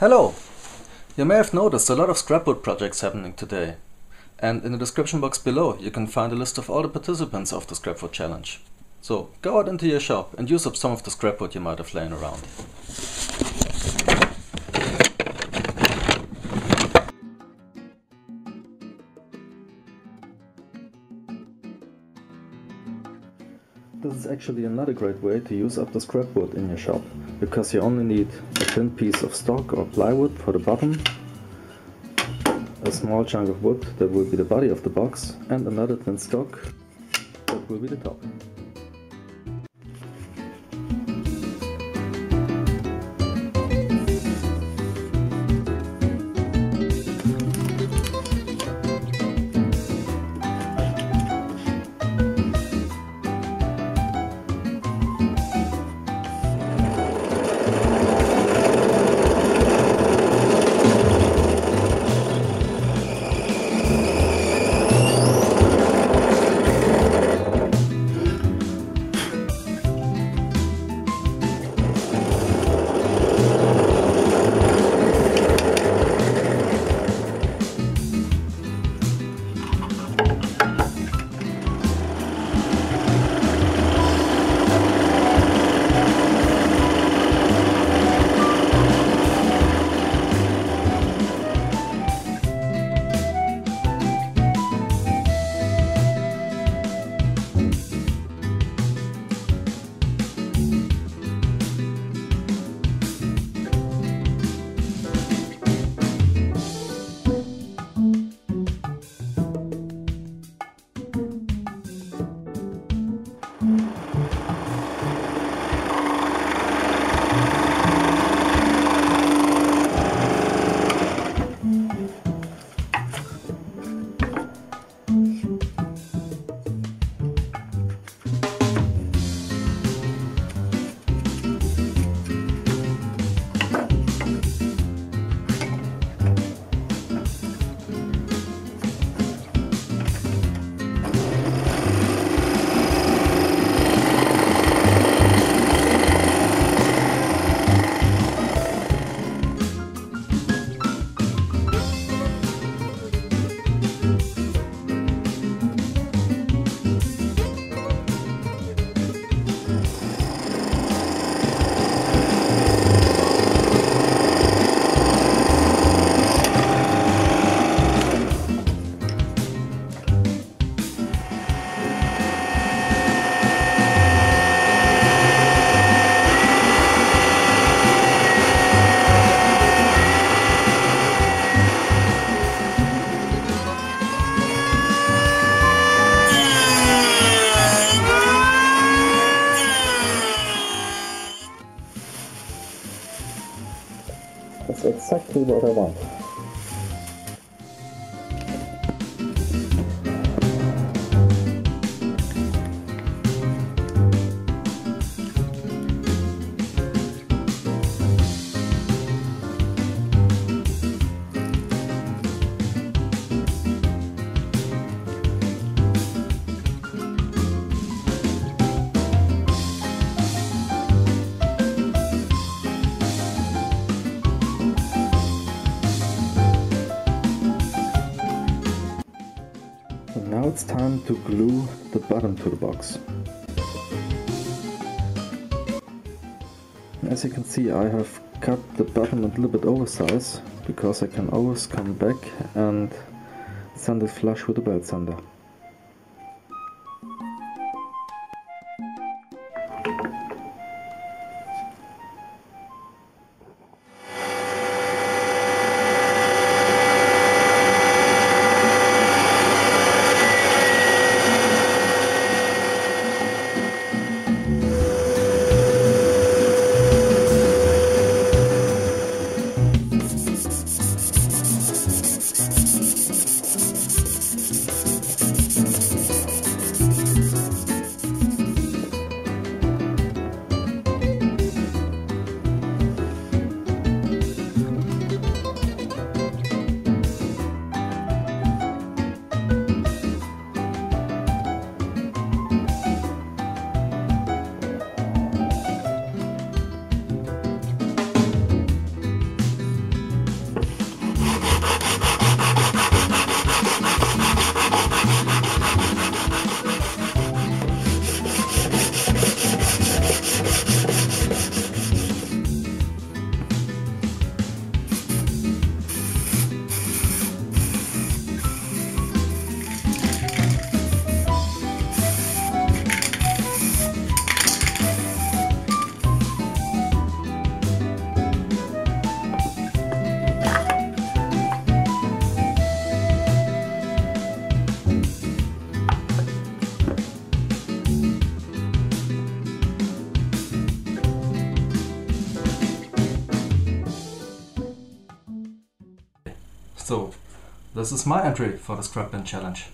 Hello! You may have noticed a lot of scrapwood projects happening today. And in the description box below you can find a list of all the participants of the Scrapwood Challenge. So go out into your shop and use up some of the scrapwood you might have laying around. This is actually another great way to use up the scrapwood in your shop, because you only need a thin piece of stock or plywood for the bottom, a small chunk of wood that will be the body of the box, and another thin stock that will be the top. That's exactly what I want. Now it's time to glue the bottom to the box. As you can see I have cut the bottom a little bit oversized because I can always come back and sand it flush with the belt sander. So this is my entry for the scrapbin challenge.